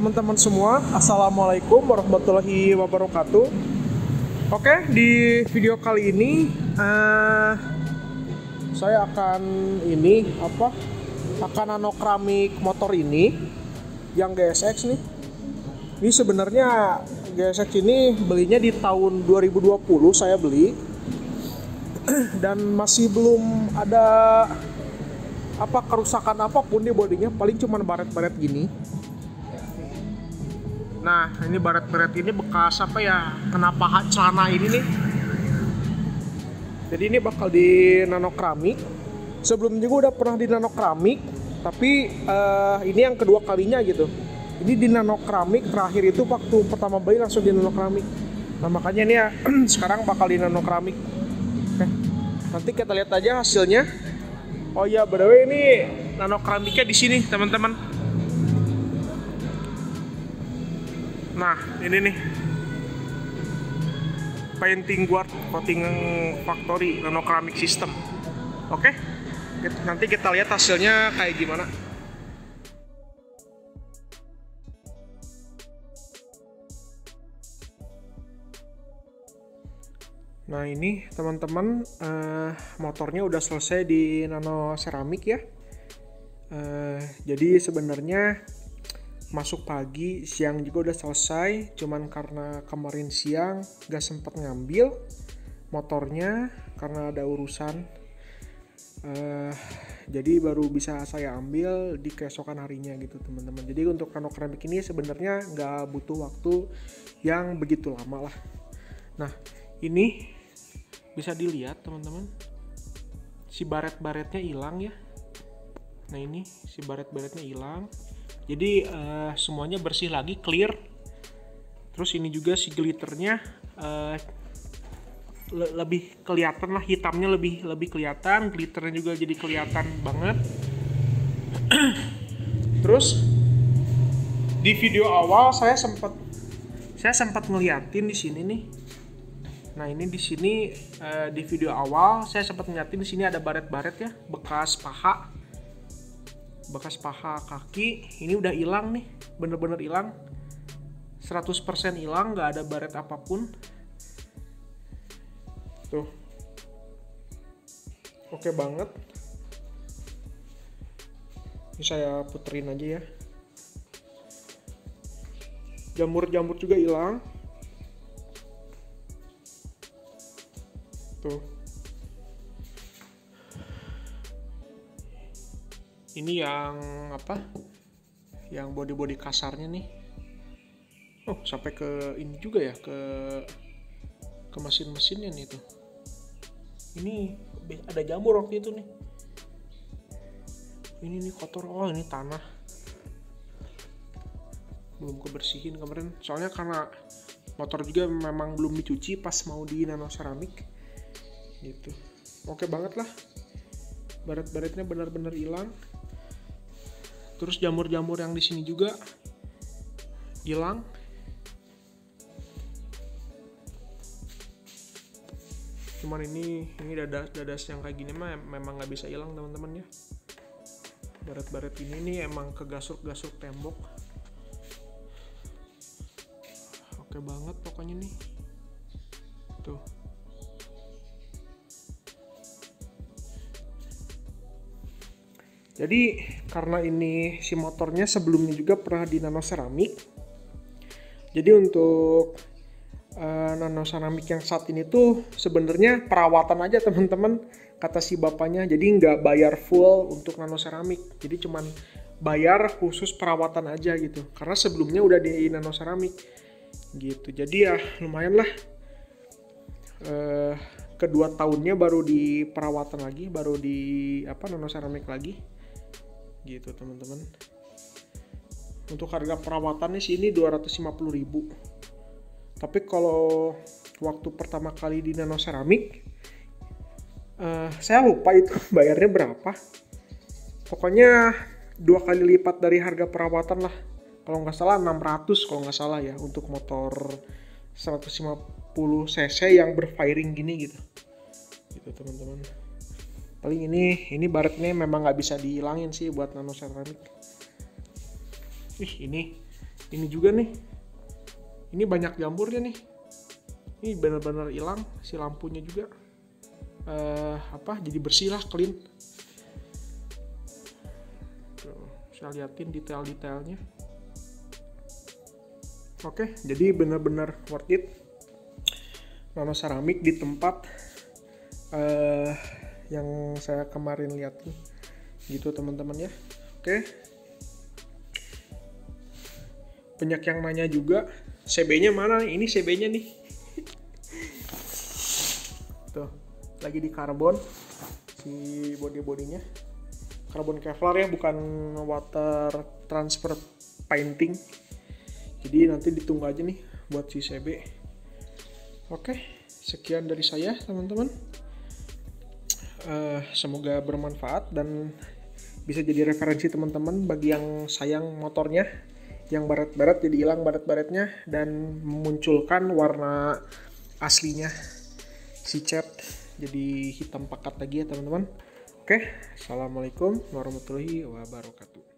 Teman-teman semua, Assalamualaikum warahmatullahi wabarakatuh. Oke, di video kali ini eh, saya akan ini apa? Akan nano keramik motor ini yang GSX nih. Ini sebenarnya GSX ini belinya di tahun 2020 saya beli dan masih belum ada apa kerusakan apa pun di bodinya paling cuman baret-baret gini nah ini baret-baret ini bekas apa ya? Kena paha celana ini nih? Jadi ini bakal di nano keramik sebelumnya juga udah pernah di nano keramik tapi uh, ini yang kedua kalinya gitu. Ini di nano keramik terakhir itu waktu pertama beli langsung di nano keramik nah makanya ini ya sekarang bakal di nano keramik nanti kita lihat aja hasilnya. Oh iya, by ini nano keramiknya di sini, teman-teman. Nah, ini nih. Painting guard coating factory nano keramik system. Oke. Nanti kita lihat hasilnya kayak gimana. Nah ini teman-teman uh, motornya udah selesai di nano seramik ya. Uh, jadi sebenarnya masuk pagi, siang juga udah selesai. Cuman karena kemarin siang gak sempet ngambil motornya karena ada urusan. Uh, jadi baru bisa saya ambil di keesokan harinya gitu teman-teman. Jadi untuk nano keramik ini sebenarnya nggak butuh waktu yang begitu lama lah. Nah ini bisa dilihat teman-teman si baret-baretnya hilang ya nah ini si baret-baretnya hilang jadi uh, semuanya bersih lagi clear. Terus ini juga si glitternya uh, le lebih kelihatan lah hitamnya lebih lebih kelihatan glitternya juga jadi kelihatan banget. Terus di video awal saya sempat saya sempat ngeliatin di sini nih. Nah ini di sini uh, di video awal saya sempat ngeliatin di sini ada baret-baret ya bekas paha, bekas paha kaki. Ini udah hilang nih, bener-bener hilang, 100% hilang, nggak ada baret apa pun. Tuh, oke banget. Ini saya puterin aja ya. Jamur-jamur juga hilang. Ini yang apa? Yang body body kasarnya nih. Oh sampai ke ini juga ya ke ke mesin mesinnya nih tuh. Ini ada jamur waktu itu nih. Ini nih kotor. Oh ini tanah. Belum kebersihin kemarin. Soalnya karena motor juga memang belum dicuci pas mau di nano seramik. Gitu. Oke banget lah. Baret-baretnya benar-benar hilang terus jamur-jamur yang di sini juga hilang. Cuman ini ini dadas dadas yang kayak gini mah memang nggak bisa hilang teman-teman ya. Baret-baret ini nih emang kegasuk-gasuk tembok. Oke banget pokoknya nih. Tuh Jadi karena ini si motornya sebelumnya juga pernah di nano seramik. Jadi untuk uh, nano seramik yang saat ini tuh sebenarnya perawatan aja teman-teman kata si bapaknya. Jadi nggak bayar full untuk nano seramik. Jadi cuman bayar khusus perawatan aja gitu. Karena sebelumnya udah di nano seramik gitu. Jadi ya lumayan lah. Uh, kedua tahunnya baru di perawatan lagi, baru di apa nano seramik lagi gitu teman-teman. Untuk harga perawatannya sih ini 250.000 tapi kalau waktu pertama kali di nano seramik uh, saya lupa itu bayarnya berapa. Pokoknya dua kali lipat dari harga perawatan lah. Kalau nggak salah 600 kalau nggak salah ya untuk motor 150 cc yang berfiring gini gitu. Gitu teman-teman paling ini ini baretnya memang nggak bisa dihilangin sih buat nano seramik ih ini ini juga nih. Ini banyak jamurnya nih. Ini benar-benar hilang si lampunya juga. Uh, apa jadi bersih lah clean. Saya liatin detail-detailnya. Oke jadi benar-benar worth it. Nano seramik di tempat uh, yang saya kemarin lihat gitu teman-teman ya. Oke. Banyak yang nanya juga CB nya mana? Ini CB nya nih. Tuh lagi di karbon si body bodinya karbon kevlar ya bukan water transfer painting. Jadi nanti ditunggu aja nih buat si CB oke sekian dari saya teman-teman uh, semoga bermanfaat dan bisa jadi referensi teman-teman bagi yang sayang motornya yang barat-barat jadi hilang barat-baratnya dan memunculkan warna aslinya si cat jadi hitam pakat lagi ya teman-teman. Oke assalamualaikum warahmatullahi wabarakatuh